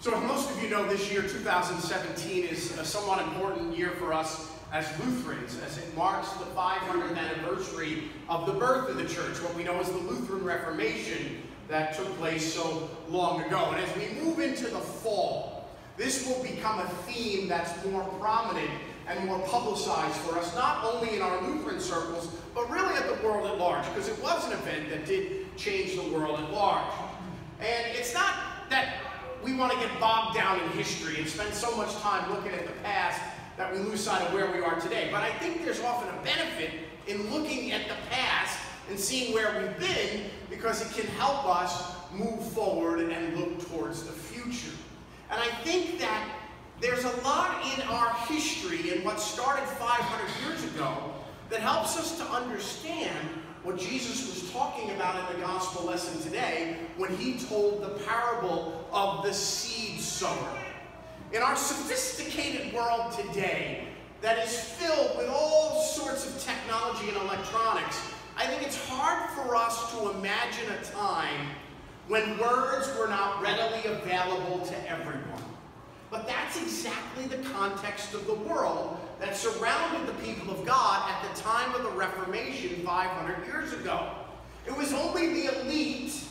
So as most of you know, this year, 2017, is a somewhat important year for us as Lutherans, as it marks the 500th anniversary of the birth of the church, what we know as the Lutheran Reformation that took place so long ago. And as we move into the fall, this will become a theme that's more prominent and more publicized for us, not only in our Lutheran circles, but really at the world at large, because it was an event that did change the world at large. And it's not that we want to get bogged down in history and spend so much time looking at the past that we lose sight of where we are today. But I think there's often a benefit in looking at the past and seeing where we've been because it can help us move forward and look towards the future. And I think that there's a lot in our history and what started 500 years ago that helps us to understand what Jesus was talking about in the gospel lesson today when he told the parable of the seed sower. In our sophisticated world today, that is filled with all sorts of technology and electronics, I think it's hard for us to imagine a time when words were not readily available to everyone. But that's exactly the context of the world that surrounded the people of God at the time of the Reformation 500 years ago. It was only the elite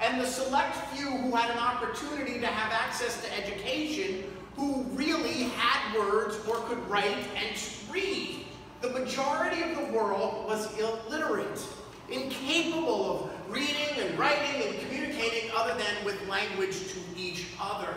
and the select few who had an opportunity to have access to education who really had words or could write and read. The majority of the world was illiterate, incapable of reading and writing and communicating other than with language to each other.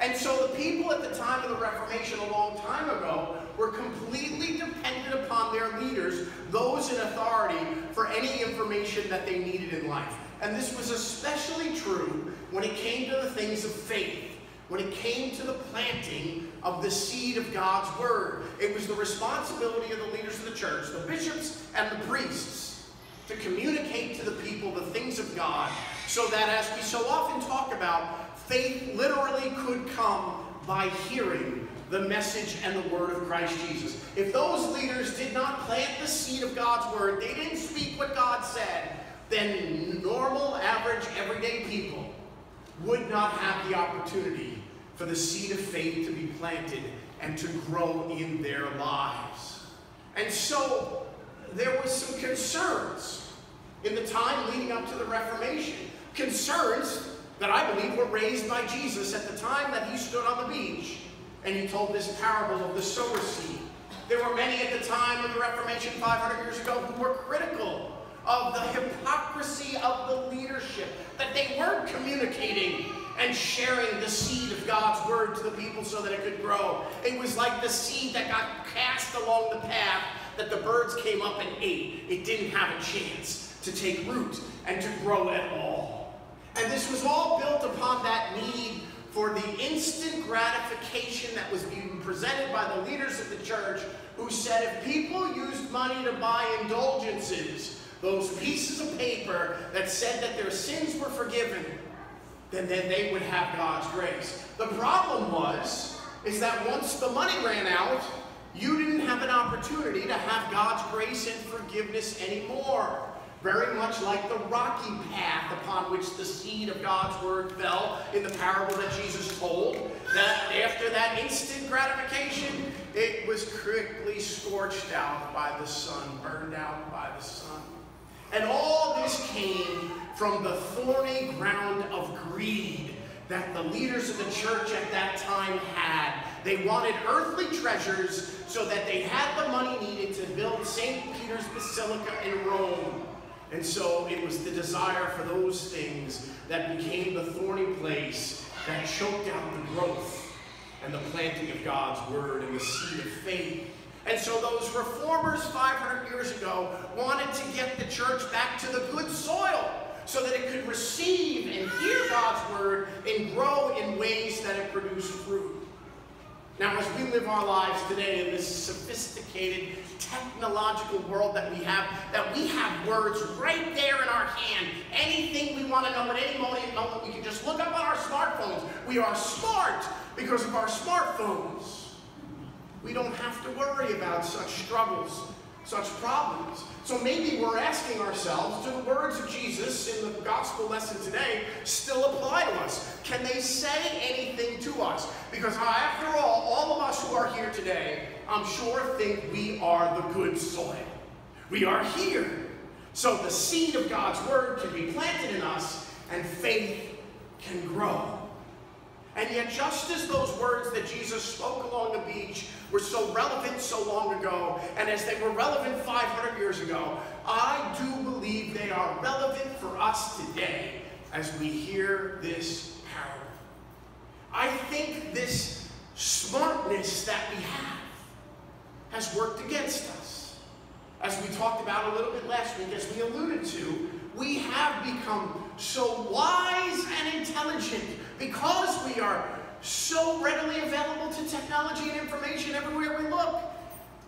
And so the people at the time of the Reformation a long time ago were completely dependent upon their leaders, those in authority, for any information that they needed in life. And this was especially true when it came to the things of faith, when it came to the planting of the seed of God's Word. It was the responsibility of the leaders of the church, the bishops and the priests, to communicate to the people the things of God so that as we so often talk about, Faith literally could come by hearing the message and the word of Christ Jesus. If those leaders did not plant the seed of God's word, they didn't speak what God said, then normal, average, everyday people would not have the opportunity for the seed of faith to be planted and to grow in their lives. And so there was some concerns in the time leading up to the Reformation. Concerns that I believe were raised by Jesus at the time that he stood on the beach and he told this parable of the sower seed. There were many at the time of the Reformation 500 years ago who were critical of the hypocrisy of the leadership, that they weren't communicating and sharing the seed of God's word to the people so that it could grow. It was like the seed that got cast along the path that the birds came up and ate. It didn't have a chance to take root and to grow at all. And this was all built upon that need for the instant gratification that was being presented by the leaders of the church who said if people used money to buy indulgences, those pieces of paper that said that their sins were forgiven, then, then they would have God's grace. The problem was, is that once the money ran out, you didn't have an opportunity to have God's grace and forgiveness anymore very much like the rocky path upon which the seed of God's word fell in the parable that Jesus told, that after that instant gratification, it was quickly scorched out by the sun, burned out by the sun. And all this came from the thorny ground of greed that the leaders of the church at that time had. They wanted earthly treasures so that they had the money needed to build St. Peter's Basilica in Rome. And so it was the desire for those things that became the thorny place that choked out the growth and the planting of God's word and the seed of faith. And so those reformers 500 years ago wanted to get the church back to the good soil so that it could receive and hear God's word and grow in ways that it produced fruit. Now, as we live our lives today in this sophisticated technological world that we have, that we have words right there in our hand. Anything we want to know at any moment, moment, we can just look up on our smartphones. We are smart because of our smartphones. We don't have to worry about such struggles, such problems. So maybe we're asking ourselves, do the words of Jesus in the Gospel lesson today still apply to us? Can they say anything to us? Because after all, all of us who are here today, I'm sure think we are the good soil. We are here. So the seed of God's word can be planted in us and faith can grow. And yet, just as those words that Jesus spoke along the beach were so relevant so long ago, and as they were relevant 500 years ago, I do believe they are relevant for us today as we hear this parable. I think this smartness that we have has worked against us. As we talked about a little bit last week, as we alluded to, we have become so wise and intelligent because we are so readily available to technology and information everywhere we look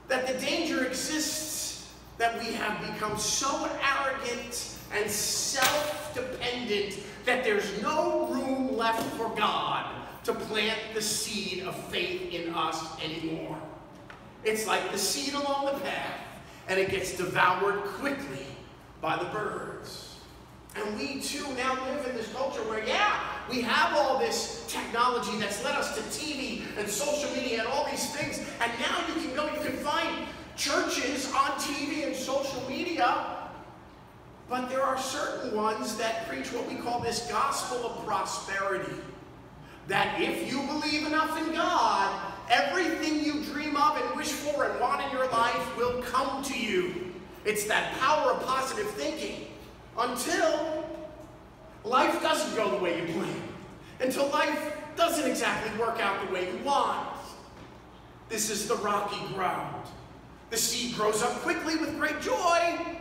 that the danger exists that we have become so arrogant and self-dependent that there's no room left for God to plant the seed of faith in us anymore. It's like the seed along the path, and it gets devoured quickly by the birds. And we too now live in this culture where, yeah, we have all this technology that's led us to TV and social media and all these things. And now you can go, you can find churches on TV and social media. But there are certain ones that preach what we call this gospel of prosperity. That if you believe enough in God, everything you dream of and wish for and want in your life will come to you. It's that power of positive thinking until life doesn't go the way you plan, until life doesn't exactly work out the way you want. This is the rocky ground. The seed grows up quickly with great joy,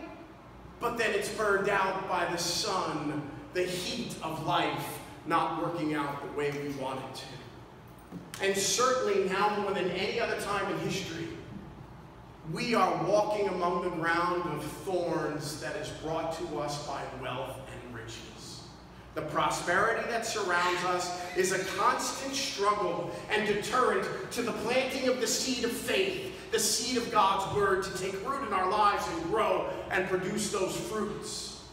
but then it's burned out by the sun, the heat of life not working out the way we want it to. And certainly now more than any other time in history, we are walking among the ground of thorns that is brought to us by wealth. The prosperity that surrounds us is a constant struggle and deterrent to the planting of the seed of faith, the seed of God's word to take root in our lives and grow and produce those fruits.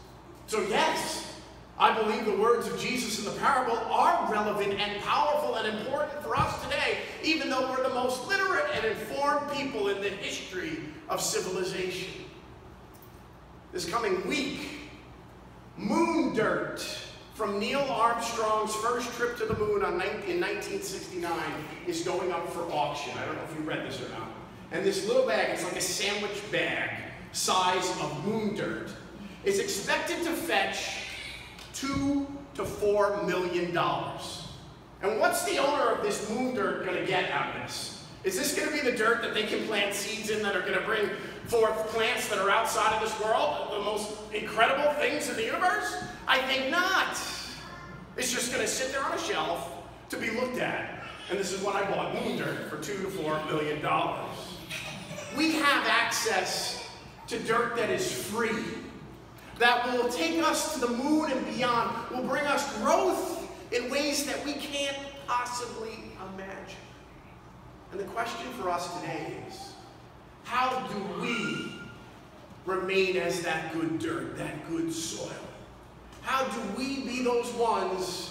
So yes, I believe the words of Jesus in the parable are relevant and powerful and important for us today, even though we're the most literate and informed people in the history of civilization. This coming week, moon dirt from Neil Armstrong's first trip to the moon in 1969 is going up for auction. I don't know if you read this or not. And this little bag, it's like a sandwich bag size of moon dirt, is expected to fetch two to four million dollars. And what's the owner of this moon dirt going to get out of this? Is this going to be the dirt that they can plant seeds in that are going to bring forth plants that are outside of this world, the most incredible things in the universe? I think not. It's just going to sit there on a shelf to be looked at. And this is what I bought moon dirt for two to four million dollars. We have access to dirt that is free that will take us to the moon and beyond, will bring us growth in ways that we can't possibly imagine. And the question for us today is, remain as that good dirt, that good soil? How do we be those ones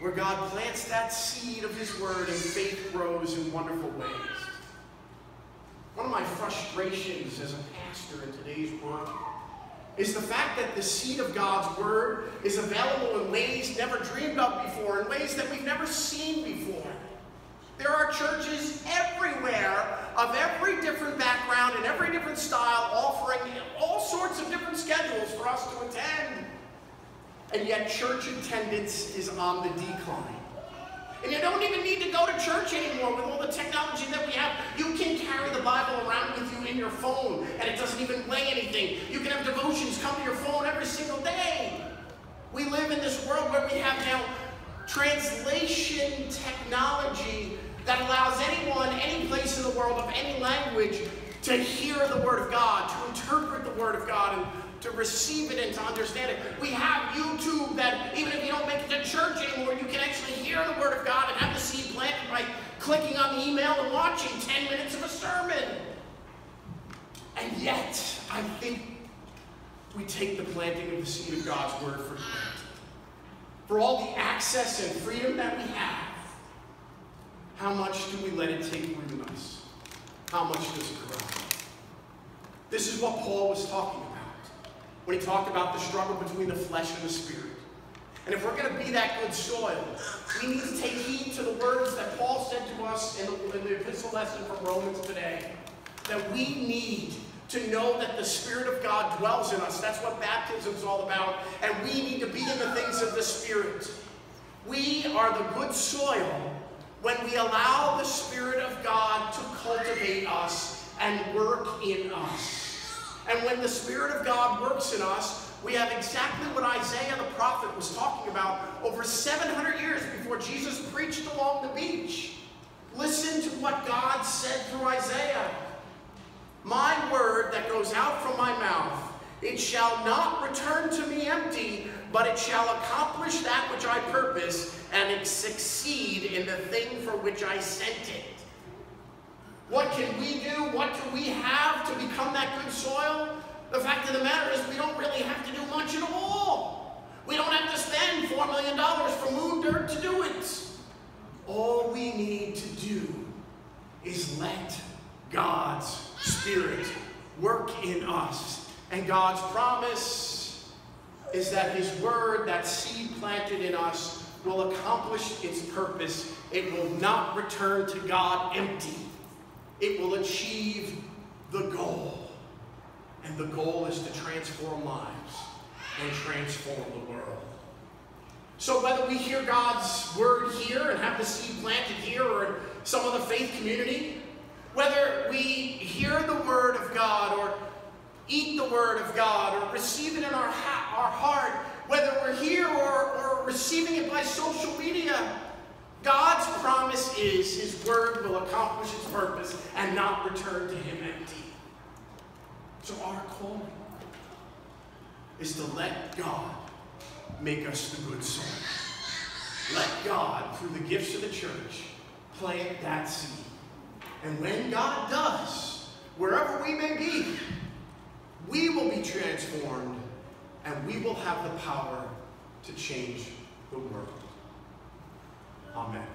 where God plants that seed of His Word and faith grows in wonderful ways? One of my frustrations as a pastor in today's world is the fact that the seed of God's Word is available in ways never dreamed of before, in ways that we've never seen before. There are churches everywhere of every different background and every different style offering all sorts of different schedules for us to attend. And yet church attendance is on the decline. And you don't even need to go to church anymore with all the technology that we have. You can carry the Bible around with you in your phone, and it doesn't even weigh anything. You can have devotions come to your phone every single day. We live in this world where we have now translation technology that allows anyone, any place in the world of any language, to hear the Word of God, to interpret the Word of God, and to receive it and to understand it. We have YouTube that even if you don't make it to church anymore, you can actually hear the Word of God and have the seed planted by clicking on the email and watching 10 minutes of a sermon. And yet, I think we take the planting of the seed of God's word for granted. For all the access and freedom that we have, how much do we let it take root in us? How much does it grow? This is what Paul was talking about when he talked about the struggle between the flesh and the spirit. And if we're going to be that good soil, we need to take heed to the words that Paul said to us in the, in the epistle lesson from Romans today. That we need to know that the Spirit of God dwells in us. That's what baptism is all about. And we need to be in the things of the Spirit. We are the good soil when we allow the Spirit of God to cultivate us and work in us. And when the Spirit of God works in us, we have exactly what Isaiah the prophet was talking about over 700 years before Jesus preached along the beach. Listen to what God said through Isaiah. My word that goes out from my mouth, it shall not return to me empty, but it shall accomplish that which I purpose, and it succeed in the thing for which I sent it. What can we do? What do we have to become that good soil? The fact of the matter is we don't really have to do much at all. We don't have to spend $4 million for moon dirt to do it. All we need to do is let God's Spirit work in us. And God's promise is that His Word, that seed planted in us, will accomplish its purpose. It will not return to God empty. It will achieve the goal. And the goal is to transform lives and transform the world. So whether we hear God's word here and have the seed planted here or in some other faith community, whether we hear the word of God or eat the word of God or receive it in our, ha- our heart, whether we're here or, or receiving it by social media, God's promise is his word will accomplish its purpose and not return to him empty. So our calling is to let God make us the good soil. Let God, through the gifts of the church, plant that seed. And when God does, wherever we may be, we will be transformed and we will have the power to change the world. Amen.